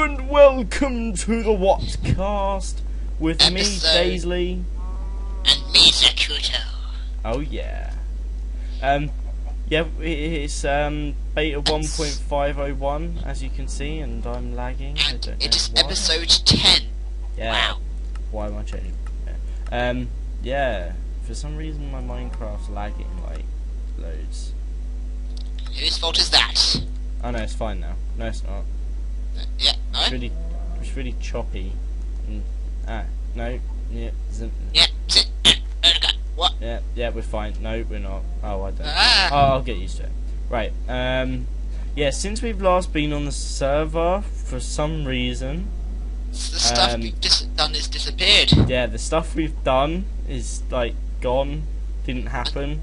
Hello and welcome to the Wattcast with me, Episode- Daisley. And me, Zakuto. Oh yeah. Um, yeah, it's um beta 1.501 as you can see, and I'm lagging. I And don't know it is why. episode 10. Yeah. Wow. Why am I changing? Yeah. Um, yeah. For some reason, my Minecraft's lagging like loads. Whose fault is that? Oh no, it's fine now. No, it's not. Yeah, It's really, it's really choppy. And, ah, no, yeah, isn't. Yeah. What? Yeah, yeah, we're fine. No, we're not. Oh, I don't. Ah. Oh, I'll get used to it. Right. Um. Yeah, since we've last been on the server, for some reason, The stuff Um, we've dis- done is disappeared. yeah, the stuff we've done is like gone. Didn't happen.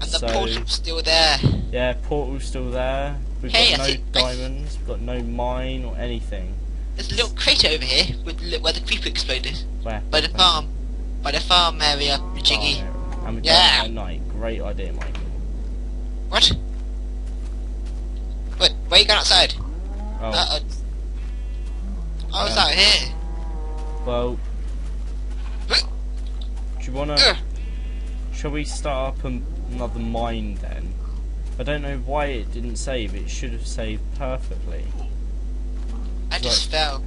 And the so- portal's still there. Yeah, portal's still there. We've Hey, I got no diamonds. We've got no mine or anything. There's a little crate over here with where the creeper exploded. Where? By the farm. By the farm area, Jiggy. Oh, and we're Yeah. at night. Great idea, Michael. What? Wait, where you going outside? Oh, Uh, uh, I was Um, out here. well. Uh. Do you wanna? Ugh. Shall we start up another mine then? I don't know why it didn't save. It should have saved perfectly. I just fell.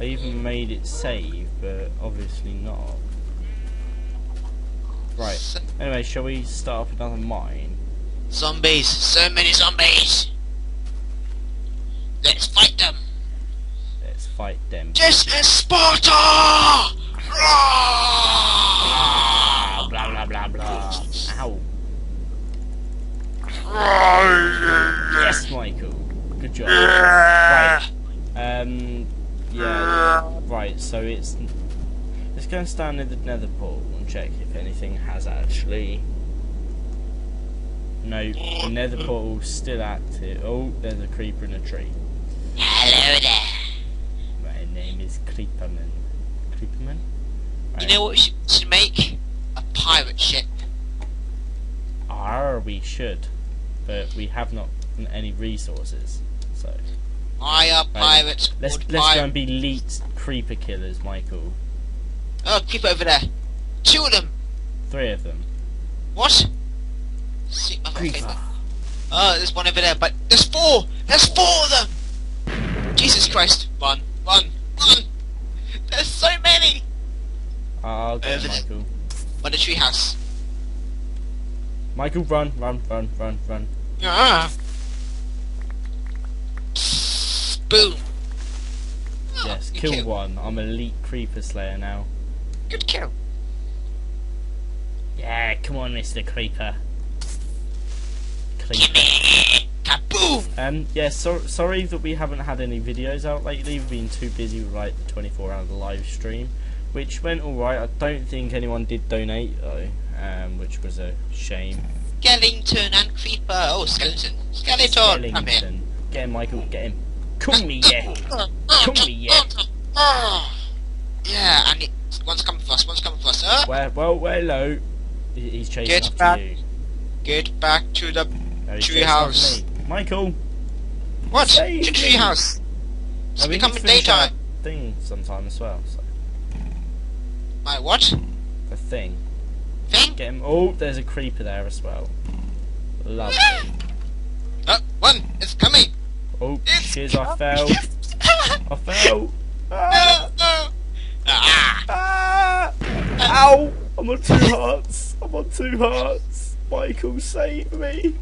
I even made it save, but obviously not. Right. Anyway, shall we start up another mine? Zombies. So many zombies. Let's fight them. Let's fight them. This is Sparta! Ah, blah blah blah blah. Ow. Yes, Michael. Good job. Right. Um. Yeah. Right. So it's. Let's go and stand in the Nether portal and check if anything has actually. No, the Nether portal's still active. Oh, there's a creeper in a tree. Hello there. My name is Creeperman. Creeperman. You know what we should, should make? A pirate ship. Arr, we should, but we have not any resources. So I are pirates. let's let's go and be elite creeper killers, Michael. Oh, keep over there. Two of them. Three of them. What? See, oh. Creeper. Oh, there's one over there, but there's four! There's four of them! Jesus Christ. Run, run, run! There's so many! I'll get Over. Michael. By the treehouse. Michael, run, run, run, run, run. Ah. Boom. Oh, yes, good kill kill. one. I'm elite creeper slayer now. Good kill. Yeah, come on, Mr. Creeper. Creeper. Kaboom! Um, yeah, so, sorry that we haven't had any videos out lately. We've been too busy with like the 24 hour live stream, which went alright. I don't think anyone did donate though, um, which was a shame. Skellington and Creeper. Oh, Skeleton. Skeleton! Come here. Get him, Michael, get him. Come me, yeah. Yeah. Yeah, and it, one's coming for us, one's coming for us. Uh, Where, well, well, hello. He's chasing Get after back. you. get back to the... No, he's Tree house. Michael. What? Save To treehouse. It's we becoming daytime. Thing sometime as well. So My what? the thing. Thing? Get him. Oh, there's a creeper there as well. Lovely. Uh, one is coming. Oh, It's shiz, I fell. I fell. no, Ah, no. Ah, ah, ow! I'm on two hearts. I'm on two hearts. Michael, save me.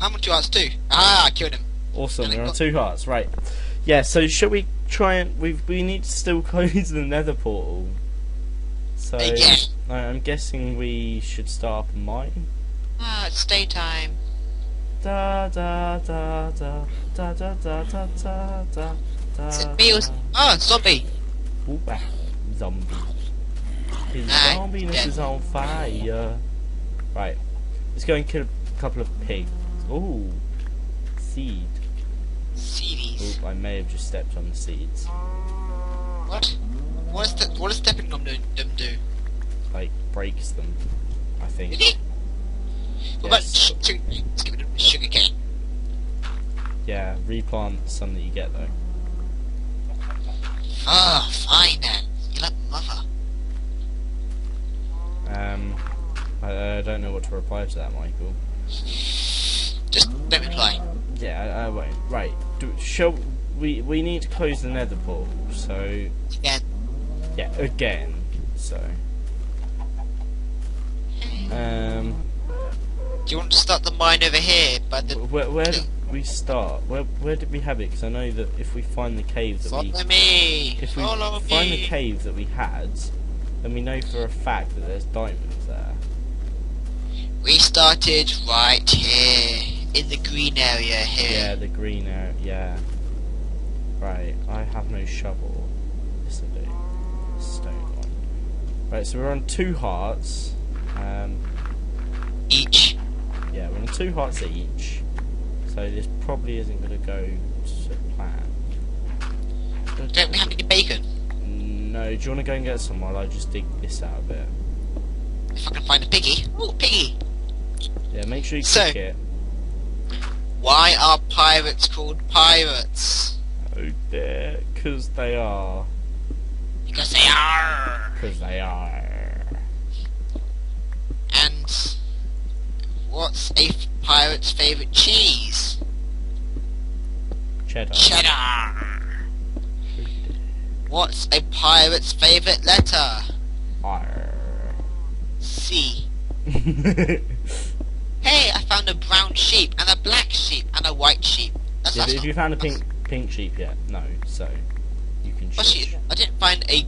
I'm on two hearts too? Ah, I killed him. Awesome, we're on two hearts, right? Yeah. So should we try and we we need to still close the Nether portal. So I'm guessing we should start up a mine. Ah, it's daytime. Da da da da da da da da da da da. Is it me or... Ah, zombie. Ah, zombie. His Ah, zombiness is on fire. Right, let's go and kill a couple of pigs. Ooh, seed. Seedies. Oop, I may have just stepped on the seeds. What? What is the what does stepping on them do? Like breaks them. I think. Did he? What about Yes. sh- sugar, let's give it a sugar cane. Yeah, replant some that you get though. Oh, fine then. You like mother. Um, I, I don't know what to reply to that, Michael. Just don't reply. Yeah, I, I won't. Right. Do, shall we? We need to close the nether portal. So Again. yeah, again. So. Um, Do you want to start the mine over here by the... where, where did we start? Where where did we have it? Because I know that if we find the cave that we me! if we Follow find the cave that we had, then we know for a fact that there's diamonds there. We started right here. In the green area here. Yeah, the green area. Yeah. Right. I have no shovel. Yes, I do. Stone one. Right. So we're on two hearts. Um. Each. Yeah, we're on two hearts each. So this probably isn't going to go to plan. Don't we have any bacon? No. Do you want to go and get some while I just dig this out a bit? If I can find a piggy. Oh, piggy! Yeah. Make sure you So- cook it. Why are pirates called pirates? Oh dear. Because they are. Because they are. Because they are. What's a f- pirate's favorite cheese? Cheddar. Cheddar. What's a pirate's favorite letter? Arr. C. Hey, I found a brown sheep and a black sheep and a white sheep. That's, Yeah, that's if you found a pink pink sheep yet? No, so you can What shush. sheep? I didn't find a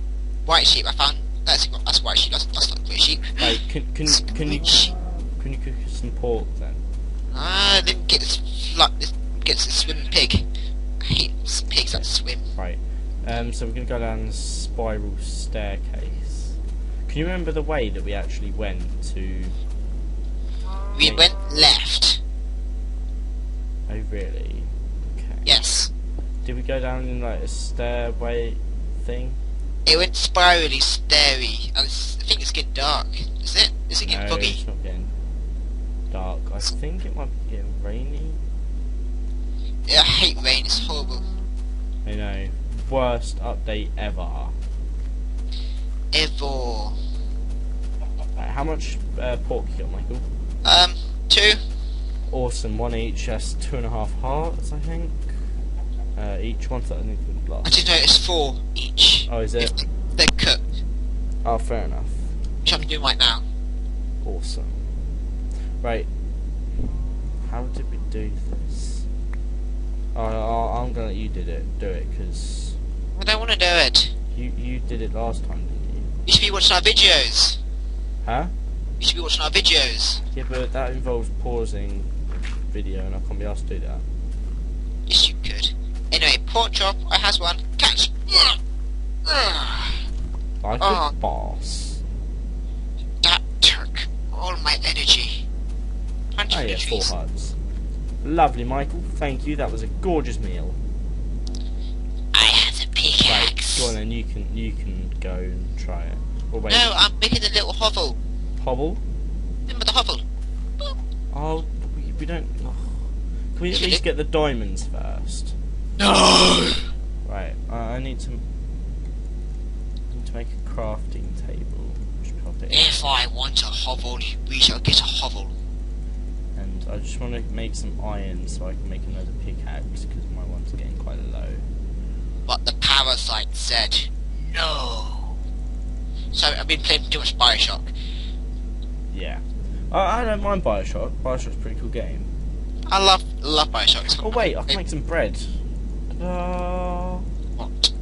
white sheep. I found that's that's white sheep. That's, that's not a grey sheep. Can can can you can you some pork then? Ah, didn't get this fluck. This gets this swimming pig. I hate pigs that swim. Right. Um, so we're gonna go down the spiral staircase. Can you remember the way that we actually went to? We Wait. went left. Oh really? Okay. Yes. Did we go down in like a stairway thing? It went spirally, stairy, and I think it's getting dark. Is it? Is it getting no, foggy? it's not getting dark. I think it might be getting rainy. Yeah, I hate rain. It's horrible. I know. Worst update ever. Ever. Right, how much uh, pork you got, Michael? Um, two. Awesome, one each. That's two and a half hearts, I think. Uh, each one that I think. I just noticed four each. Oh, is it? they're cooked, Oh, fair enough. which I'm doing right now. Awesome. Right. How did we do this? Oh, I- I'm gonna let you did it. Do it, cause I don't want to do it. you you did it last time, didn't you? You should be watching our videos. Huh? You should be watching our videos. Yeah, but that involves pausing video, and I can't be asked to do that. Yes, you could. Anyway, pork chop. I has one. Catch. Like Oh. a boss. That took all my energy. Punch Oh yeah, four hearts. Lovely, Michael. Thank you. That was a gorgeous meal. I have a pickaxe. Right, go on then. You can you can go and try it. Or wait, No, I'm making a little hovel. hobble. Remember the hovel? Boop. Oh, we, we don't. Oh. Can we at least get the diamonds first? No. Right. I I need to. I need to make a crafting table. If I want a hovel, we shall get a hovel. I just want to make some iron so I can make another pickaxe because my one's getting quite low. But the parasite said no. So I've been playing too much Bioshock. Yeah. I, I don't mind Bioshock. Bioshock's a pretty cool game. I love love Bioshock. Oh wait, I can make some bread. Ta-da. What?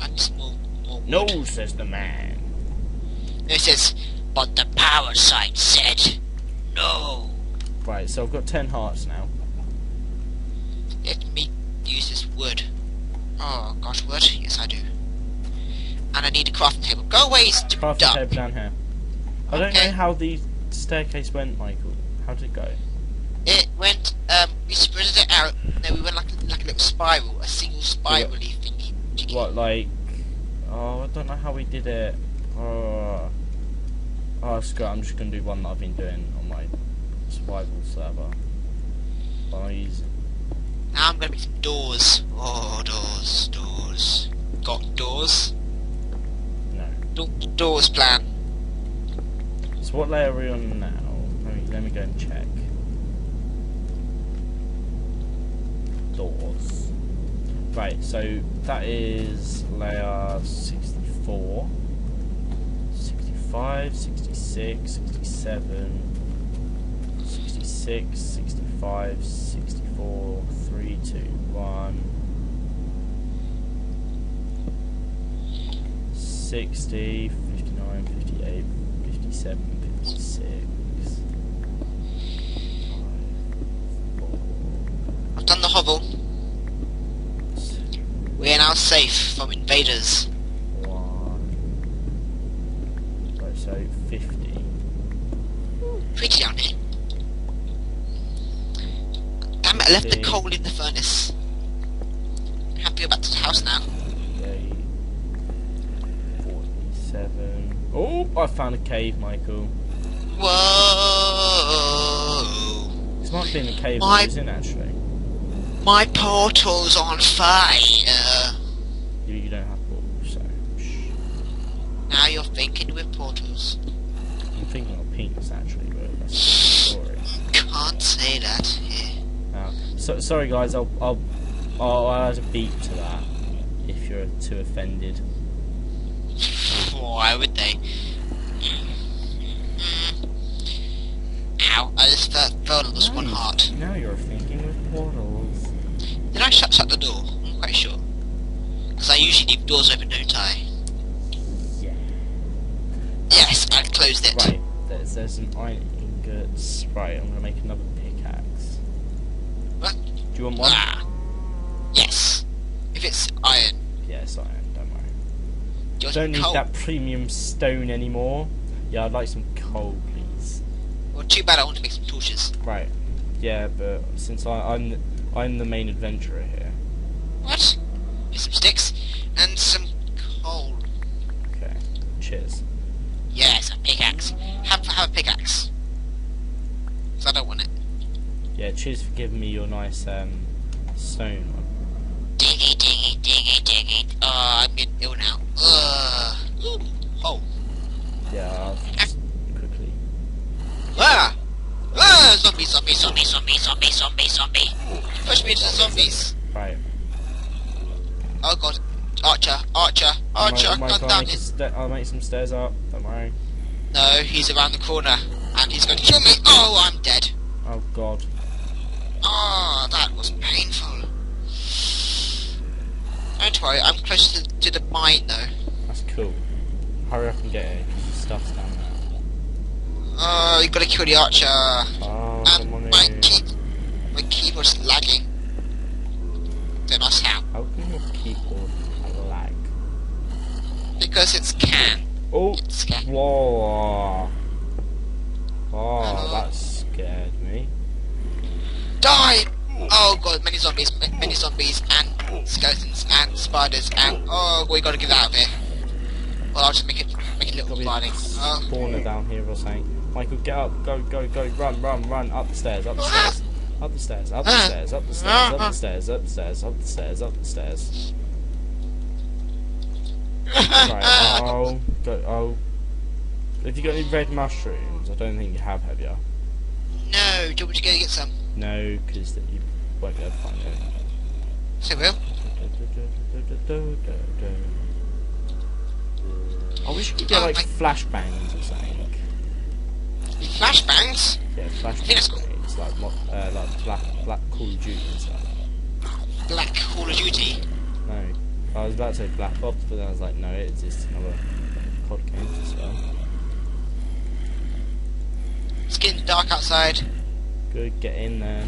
I need some more, more wood. No, says the man. This is, but the parasite said no. Right, so I've got ten hearts now. Let me use this wood. Oh, gosh, wood? Yes, I do. And I need a crafting table. Go away, stupid Crafting duck. table down here. I don't know how the staircase went, Michael. How did it go? It went, um, we spread it out, and then we went like a, like a little spiral, a single spirally thingy. What, like... Oh, I don't know how we did it. Oh, oh Scott, I'm just going to do one that I've been doing on my survival server. Use Now I'm gonna make some doors. Oh, doors, doors. Got doors. No. Do- doors plan. So what layer are we on now? Let me, let me go and check. Doors. Right, so that is layer 64, 65, 66, 67, 66, 65, 64, 3, 2, 1. 60, 59, 58, 57, 56. I've done the hovel. We are now safe from invaders. One. Right, so 50. Pretty down here. Damn it, I left the coal in the furnace. To go back to the house now. 47. Oh, I found a cave, Michael. Whoa! This might be in the cave My- I was in, actually. My portal's on fire. You, you don't have portals, so. Now you're thinking with portals. I'm thinking of penis, actually, but that's a story. Can't say that here. Now, so, sorry, guys, I'll, I'll, I'll add a beep to that if you're too offended. Why would they? Ow, I just felt, felt it was one heart. Now you're thinking with portals. Did I shut, shut the door? I'm quite sure. Because I usually leave doors open, don't I? Yeah. Yes, I closed it. Right, there's, there's some iron ingots. Right, I'm gonna make another. What? Do you want one? Ah. Yes. If it's iron. Yes, iron, don't worry. Do don't need coal? that premium stone anymore. Yeah, I'd like some coal, please. Well, too bad I want to make some torches. Right. Yeah, but since I, I'm the, I'm the main adventurer here. What? Here's some sticks and some coal. Okay. Cheers. Yes, a pickaxe. Have, have a pickaxe. 'Cause I don't want it. Yeah, cheers for giving me your nice um stone one. Diggy, diggy, diggy, diggy. Oh, I'm getting ill now. Ugh. Oh. Yeah, I'll just quickly. Ah! Ah! Zombie, zombie, zombie, zombie, zombie, zombie, zombie. Push me into the zombies. Right. Oh god. Archer, Archer, Archer, Mike, Mike, come I'll, down make here. I'll make some stairs up. Don't worry. No, he's around the corner. And he's going to kill me. Oh, I'm dead. Oh God. Oh, that was painful. Don't worry, I'm close to, to the mine though. That's cool. Hurry up and get it. 'cause the stuff's down there. Oh, you gotta kill the archer. Oh, And my key, my keyboard's lagging. Don't ask how. How can your keyboard lag? Because it's can. Oh, It's can. whoa. Oh, Hello. that scared me. Die! Oh god, many zombies, many zombies, and skeletons, and spiders, and... Oh, we gotta get out of here. Well, I'll just make it, make it a little sliding. Oh. Corner down here or something. Michael, get up, go, go, go, run, run, run, up the stairs, up the stairs. Up the stairs, up the stairs, up the stairs, up the stairs, up the stairs, up the stairs, up the stairs. Right, oh, go, oh. If you got any red mushrooms? I don't think you have, have you? No, do you want me to go get some? No, because you won't be able to find it. So will. I wish you could get like flashbangs or something. Flashbangs? Yeah, flashbangs, like mo- uh, like black, black Call of Duty and stuff. Black Call of Duty. No, I was about to say Black Ops, but then I was like, no, it exists in other COD games as well. It's getting dark outside. Good, get in there.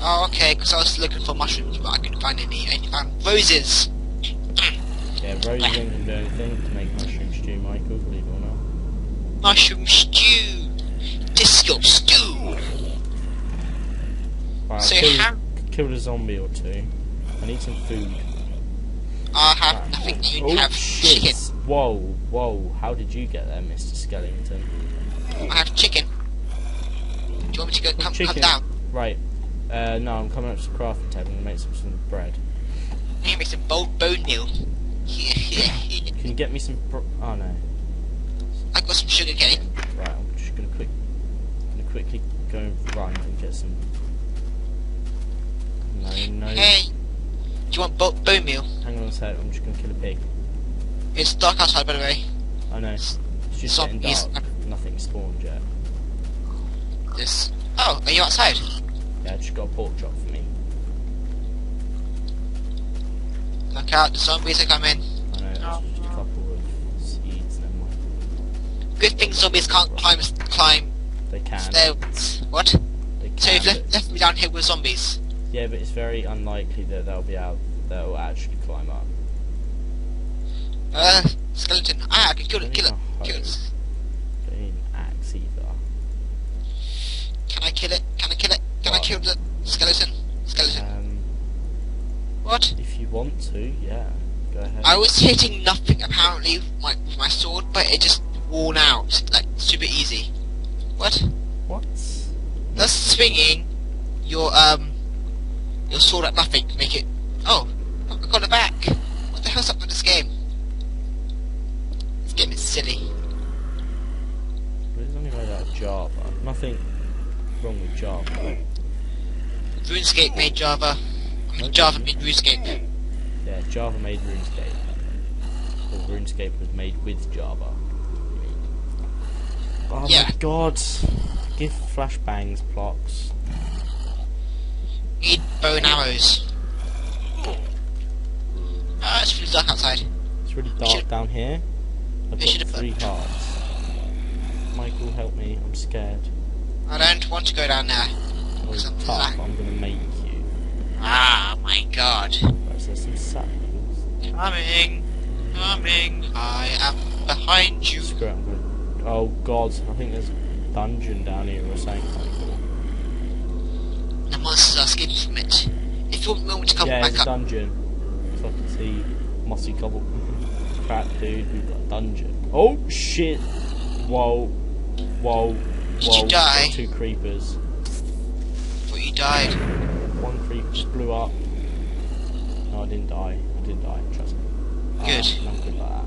Oh, okay, because I was looking for mushrooms, but I couldn't find any. Only found um, roses. Yeah, roses gonna do anything to make mushroom stew, Michael, believe it or not. Mushroom stew. Disco stew. Right, So killed, how- killed a zombie or two. I need some food. I have Right. nothing. You oh, have shit. chicken. Whoa, whoa, how did you get there, Mr. Skellington? I have chicken. Do you want me to go come, come down? Right, uh, no, I'm coming up to the crafting table and make some, some bread. I need to make some bone, bone meal. Can you get me some? Bro- oh no. I've got some sugar cane. Right, I'm just gonna quick, gonna quickly go and run and get some. No, no. Hey, do you want bo- bone meal? Hang on a sec. I'm just gonna kill a pig. It's dark outside, by the way. I know. It's just getting dark. Nothing spawned yet. This. Oh, are you outside? Yeah, I just got a pork chop for me. Look out, the zombies are coming. I know. It's just a couple of seeds. Never mind. Good thing zombies can't climb climb They can. stairs. What? They can. So you've left, left me down here with zombies. Yeah, but it's very unlikely that they'll be out, They'll actually climb up. Uh, skeleton. Ah, I can kill it, kill it, Oh, kill it. Don't need an axe either. Can I kill it? Can I kill it? Can I kill the skeleton? Skeleton. Um, What? if you want to, yeah, go ahead. I was hitting nothing apparently with my, with my sword, but it just worn out, like super easy. What? What? Thus swinging your um your sword at nothing to make it. Oh, I got it back. What the hell's up with this game? This game is silly. There's only made out of. Nothing Java. RuneScape made Java. I mean, Java made RuneScape. Yeah, Java made RuneScape. Or RuneScape was made with Java. Oh Yeah. my god! Give flashbangs blocks. Need bow and arrows. Ah, it's really dark outside. It's really dark should- down here. I've got three put- hearts. Michael, help me. I'm scared. I don't want to go down there. Oh, Something tough. I'm gonna make you. Ah, my god. So there's some saplings. Coming, coming. I am behind you. Screw it. Oh god, I think there's a dungeon down here or something. Michael. The monsters are escaping from it. If you want me to come yeah, back it's a dungeon. So I can see mossy cobble. Crap, dude, we've got a dungeon. Oh shit! Whoa, whoa, Did whoa! you die? Two creepers. before you died. One creeper just blew up. No, I didn't die. I didn't die. Trust me. Good. Ah, I'm good like that.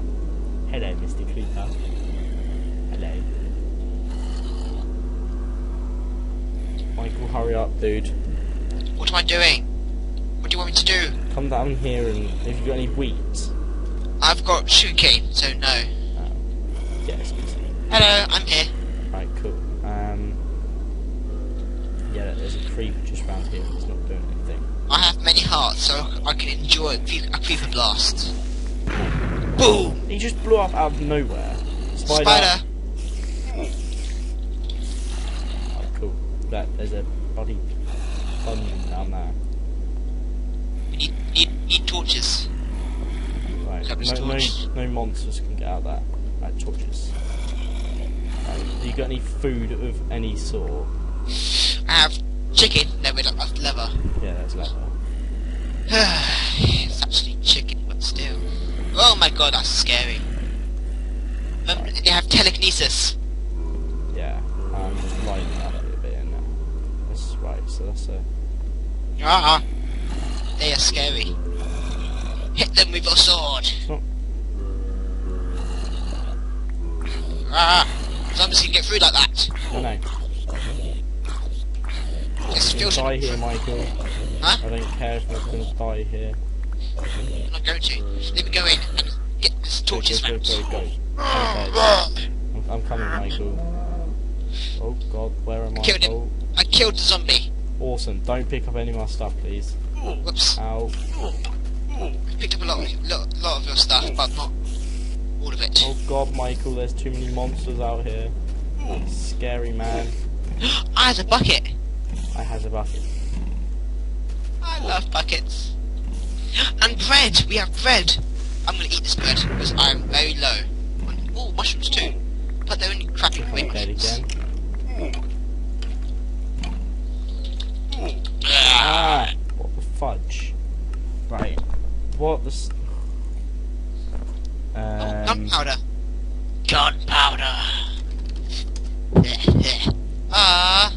Hello, Mr. Creeper. Hello. Michael, hurry up, dude. What am I doing? What do you want me to do? Come down here and if you've got any wheat. I've got sugarcane, so no. Oh, yes. Hello, I'm here. Right, cool. Um, yeah, there's a creep just round here. It's not doing anything. I have many hearts, so I can enjoy a cre- a creeper blast. Boom! He just blew up out of nowhere. Spider. Spider! Oh, cool. That there's a bloody dungeon down there. We need, need, need torches. Right. Grab his No, no, monsters can get out of that. Right, torches. Right. You got any food of any sort? I have chicken. No, we don't have leather. Yeah, there's leather. it's actually chicken, but still. Oh my god, that's scary. Um, they have telekinesis. Yeah. Um, just light that a bit in there. That's right. So that's a. Ah, they are scary. Hit them with your sword. It's not. Ah, zombies can get through like that. No, no. It's die here, Michael. Huh? I don't care if I'm gonna die here. I'm not going to. Let me go in and get this torches go, go, go, go. Okay. I'm, I'm coming, Michael. Oh God, where am I? Killed him. Oh, I killed the zombie. awesome. Don't pick up any more stuff, please. Whoops. Ow. I picked up a lot, lot, lot of your stuff, but not all of it. Oh God, Michael, there's too many monsters out here. Scary man. I have a bucket. I has a bucket. I love buckets. And bread. We have bread. I'm gonna eat this bread because I'm very low. Oh, mushrooms too. But they're only crappy green mushrooms. Ah. What the fudge? Right. What the. S- Oh, um, gunpowder. Gunpowder. Ah.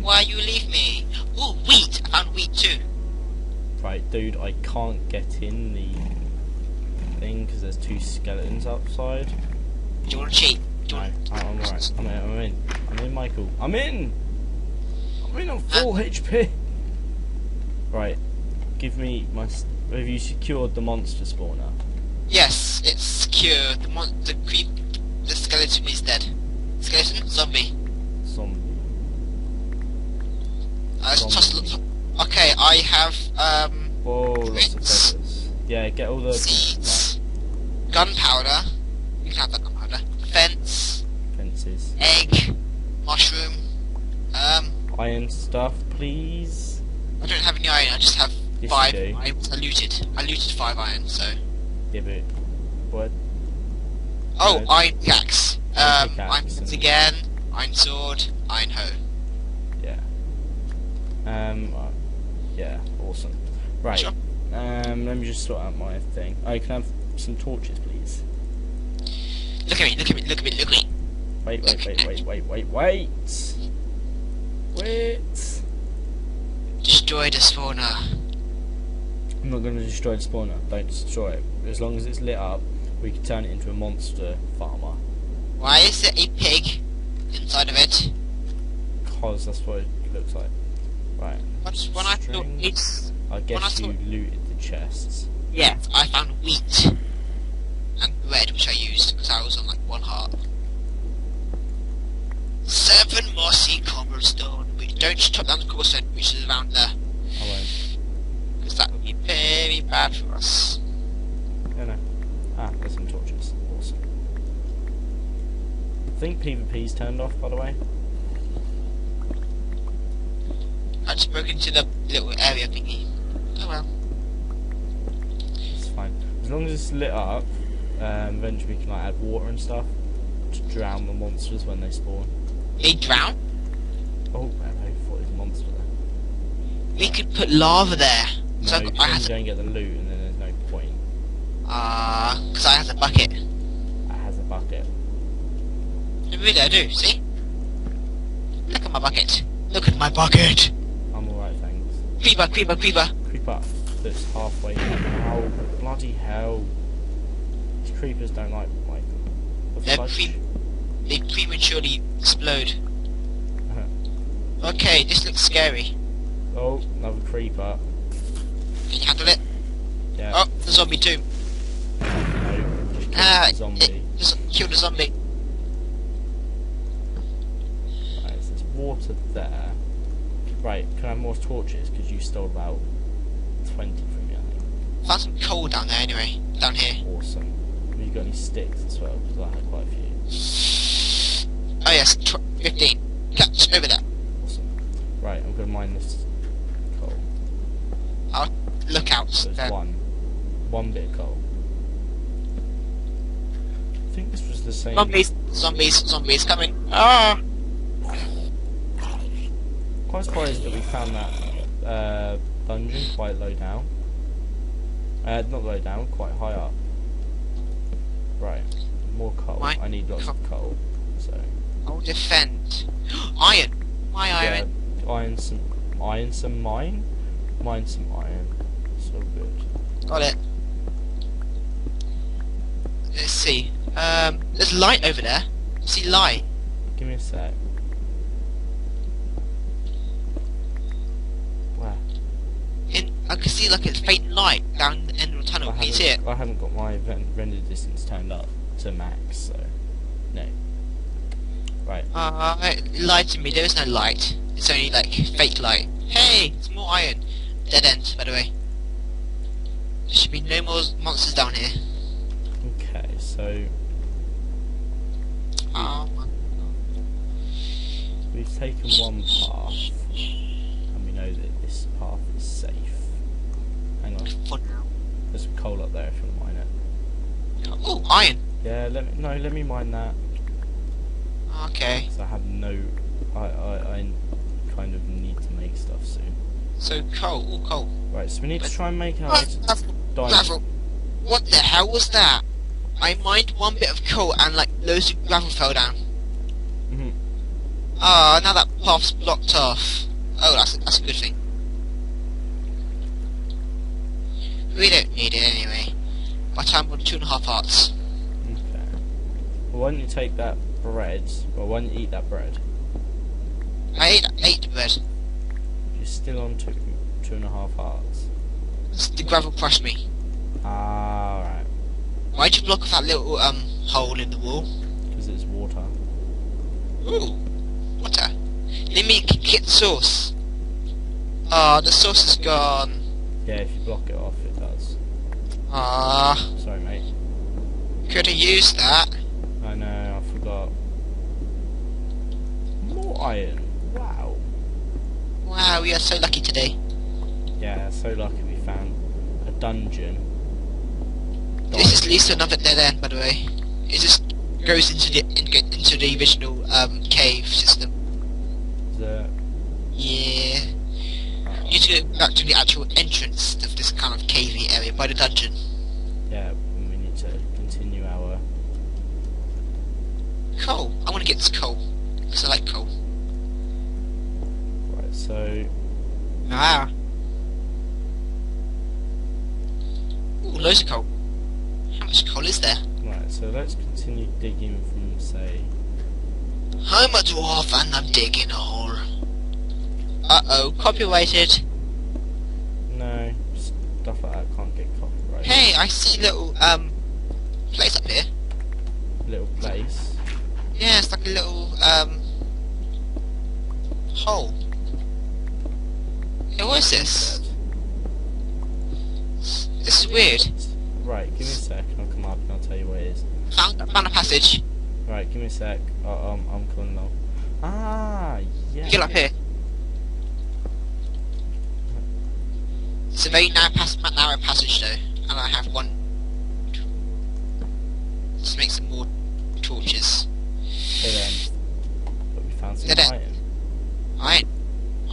why you leave me? Ooh, wheat. I found wheat too. right, dude, I can't get in the thing because there's two skeletons outside. Do you want to cheat? Do you No, I'm alright. I'm in. I'm in. I'm in, Michael. I'm in. I'm in on full HP. Right. Give me my. Have you secured the monster spawner? Yes, it's secure. The mon- the creep, the skeleton is dead. Skeleton, zombie. Zombie. Uh, toss Zombie. look. Okay, I have um lots of feathers. Yeah, get all the. seeds, gunpowder. You can have that gunpowder. Fence, Fences. egg, mushroom. Um, Iron stuff, please. I don't have any iron. I just have Yes, five iron. I looted. I looted five iron. So. Give it. What? Oh, No. iron pickaxe. Iron Um, iron pickaxe again. Iron sword. Iron hoe. Yeah. Um. uh, yeah. Awesome. Right. Sure. Um. Let me just sort out my thing. I can have some torches, please. Look at me. Look at me. Look at me. Look at me. Wait, wait, wait, wait, wait, wait, wait. Wait. Destroy the spawner. I'm not going to destroy the spawner. Don't destroy it. As long as it's lit up, we can turn it into a monster farmer. Why is there a pig inside of it? Cause that's what it looks like. Right. What's when I thought it's I When I guess you looted the chests. Yeah, I found wheat and bread, which I used because I was on like one heart. Seven mossy cobblestone. We don't chop down the cobblestone, which is around there, I won't. because that would be very bad for us. No, no. Ah, there's some torches. Awesome. I think PvP's turned off, by the way. I just broke into the little area thingy. Well. It's fine. As long as it's lit up, um, eventually we can like add water and stuff to drown the monsters when they spawn. They drown. Oh, I thought it was a monster there. We could put lava there. No, so I, because I had you to, don't get the loot, and then there's no point. uh, because I had a bucket. I has a bucket. Really, I do. See? Look at my bucket. Look at my bucket. I'm alright, thanks. Creeper, creeper, creeper. Creep up. That's halfway. Ow, bloody hell. These creepers don't like like the They're fudge. pre- they prematurely explode. Okay, this looks scary. Oh, another creeper. Can you handle it? Yeah. Oh, the zombie too. No, just Ah, the zombie. it the zombie. Right, so there's water there. Right, can I have more torches? Because you stole about 20 from me, I think. Found some coal down there anyway. Down here. Awesome. Have you got any sticks as well? Because I had quite a few. Oh yes, tw- 15. Catch over there. Awesome. Right, I'm going to mine this coal. I'll Look out. So it's there. one. One bit of coal. I think this was the same. Zombies, zombies, zombies coming. Ah! Quite surprised that we found that uh, dungeon quite low down. Uh, not low down, quite high up. Right, more coal. Why? I need lots of coal. So I'll defend. Iron. My iron. yeah, iron some, iron some mine, mine some iron. So good. Got it. Let's see. Um, there's light over there. See light. Give me a sec. Where? In I can see like a faint light down the end of the tunnel. I Can you see it? haven't, I haven't got my ren- render distance turned up to max, so no. Right. Uh, it lied to me. There is no light. It's only like fake light. Hey, it's more iron. Dead end, by the way. There should be no more monsters down here. Okay, so Oh my we've taken one path, and we know that this path is safe. Hang on, now. there's some coal up there if you want to mine it. Oh, iron. Yeah, let me no, let me mine that. Okay. Because I have no, I, I I kind of need to make stuff soon. So coal. Oh, coal. Right, so we need to try and make our gravel, diamond. gravel. What the hell was that? I mined one bit of coal and like loads of gravel fell down. Mhm. Ah, now that path's blocked off. Oh, that's that's a good thing. We don't need it anyway. but I'm on two and a half hearts. Okay. Well, why don't you take that bread? Well, why don't you eat that bread? I ate, ate the bread. You're still on two, two and a half hearts. The gravel crushed me. Ah, right. Why'd you block off that little um hole in the wall? Because it's water. Ooh, water. Let me get sauce. Ah, the sauce is gone. Yeah, if you block it off. Ah, Sorry, mate. could have used that. I know, I forgot. More iron. Wow. Wow, we are so lucky today. Yeah, so lucky we found a dungeon. This is leads to another dead end, by the way. It just goes into the in, into the original um cave system. The, Yeah. You need to go back to the actual entrance of this kind of cavey area by the dungeon. yeah, we need to continue our. Coal. I want to get this coal because I like coal. Right, so Ah. Ooh, loads of coal. How much coal is there? right, so let's continue digging from say. I'm a dwarf and I'm digging a hole. Uh oh, copyrighted. No, stuff like that can't get copyrighted. Hey, I see little um place up here. Little place. Yeah, it's like a little um hole. Hey, what is this? This is weird. Right, give me a sec. I'll come up and I'll tell you what it is. Found, found a passage. Right, give me a sec. Oh, um, I'm coming along. Ah, yeah. Get up here. It's a very narrow, pass- narrow passage though, and I have one. Let's make some more torches. But we found some iron. Iron.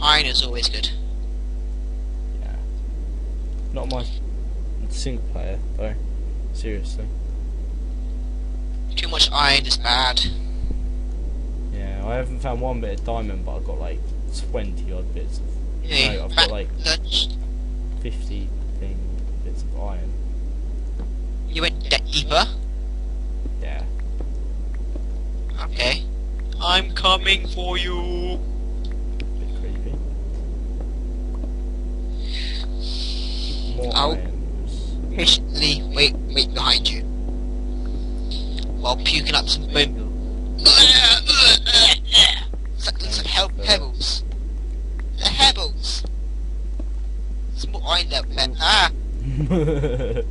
Iron is always good. Yeah. Not my single player though. Seriously. Too much iron is bad. Yeah, I haven't found one bit of diamond, but I've got like 20 odd bits of. Yeah, No, I've got like lunch. 50 thing bits of iron. You went de- deeper. Yeah. Okay. I'm coming for you. Bit creepy. More Ow. irons. Patiently wait, wait behind you. While puking up some bone meal. It's like, it's like hell pebbles. The pebbles. There's more iron there. man. Ah,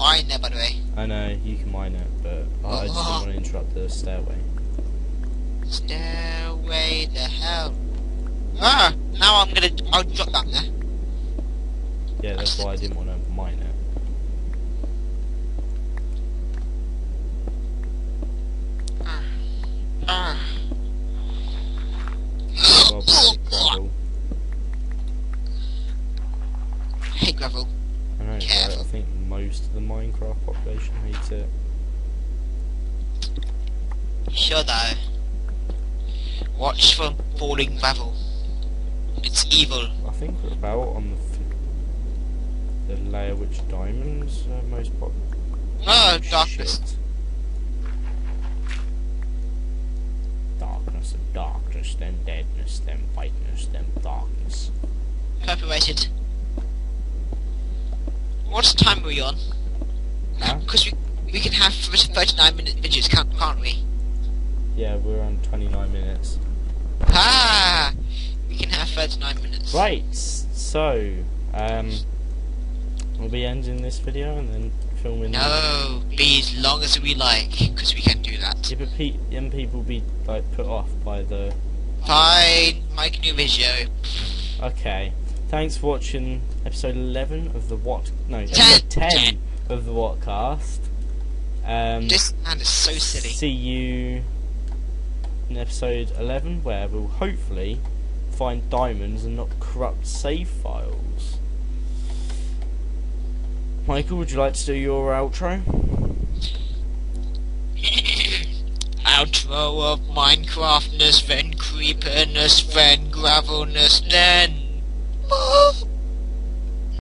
iron there by the way. I know, you can mine it, but I just don't want to interrupt the stairway. Stairway the hell. Ah, now I'm gonna, I'll drop down there. Yeah, that's why I didn't want to mine it. Ah. Well, Minecraft hates it. Sure though. Watch for falling gravel. It's evil. I think we're about on the the layer which diamonds are most pop. Oh, darkness. Shit. Darkness and darkness, then deadness, then whiteness, then darkness. Perforated. What time are we on? Huh? Because we we can have 39 minute videos, can't, can't we? Yeah, we're on 29 minutes. Ah! We can have 39 minutes. Right, so, um, we'll be ending this video and then filming. No, be as long as we like, because we can do that. Yeah, but pe- and people be like put off by the. Fine, make a new video. Okay, thanks for watching episode 11 of the what? No, Ten. episode 10 of the Wattcast. Um, This man is so silly. see you in episode 11 where we'll hopefully find diamonds and not corrupt save files. Michael, would you like to do your outro? Outro of Minecraftness, then creeperness, then gravelness, then...